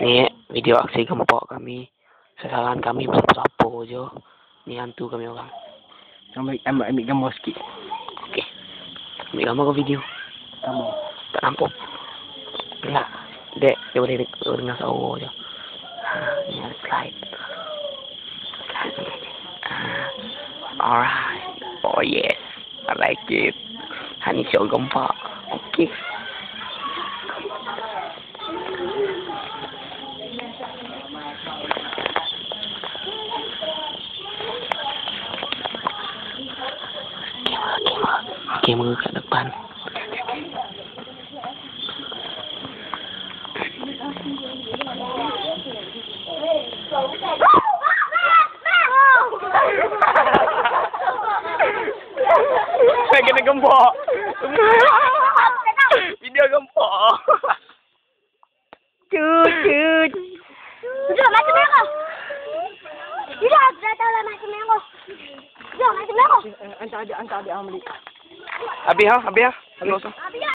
Ni video aksi gempok kami. Sasaran kami siapa je. Ni hantu kami orang. Ambil, ambil, ambil gambar sikit. Okey. Ambil gambar ke video? Gambar. Tak nampak. Enggak. Dek, dia boleh, boleh dengar suara je. Ha, ni ada slide. Slide ni. Ha. Alright. Oh yes. I like it. Ha ni show gempak. Okey. Kamera. Kat depan. Saya kena gempok. Video gempok. Cut, cut. Sudah, macam merah. Sudah, sudah tahu lah macam merah. Sudah, macam merah. Eh, Hantar adik, hantar adik ambil. Abi ha, abi ha. Ano sa?